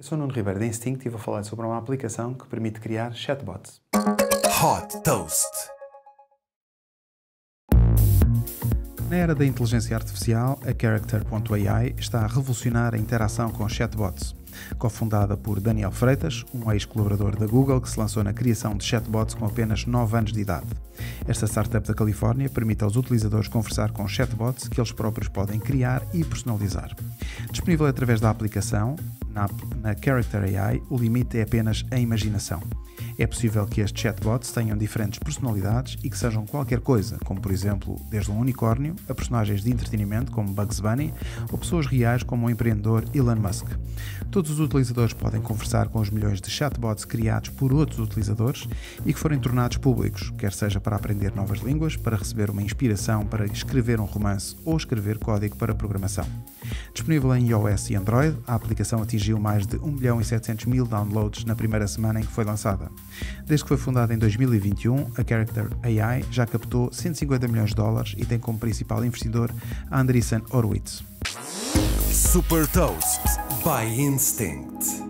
Eu sou Nuno Ribeiro da Instinct e vou falar sobre uma aplicação que permite criar chatbots. Hot Toast. Na era da inteligência artificial, a Character.ai está a revolucionar a interação com chatbots. Cofundada por Daniel Freitas, um ex-colaborador da Google que se lançou na criação de chatbots com apenas 9 anos de idade. Esta startup da Califórnia permite aos utilizadores conversar com chatbots que eles próprios podem criar e personalizar. Disponível através da aplicação, na, na Character AI, o limite é apenas a imaginação. É possível que estes chatbots tenham diferentes personalidades e que sejam qualquer coisa, como por exemplo, desde um unicórnio a personagens de entretenimento como Bugs Bunny ou pessoas reais como o empreendedor Elon Musk. Todos os utilizadores podem conversar com os milhões de chatbots criados por outros utilizadores e que forem tornados públicos, quer seja para aprender novas línguas, para receber uma inspiração para escrever um romance ou escrever código para programação. Disponível em iOS e Android, a aplicação atingiu mais de 1 milhão e 700 mil downloads na primeira semana em que foi lançada. Desde que foi fundada em 2021, a Character AI já captou 150 milhões de dólares e tem como principal investidor Andreessen Horowitz. Super Toast by Instinct.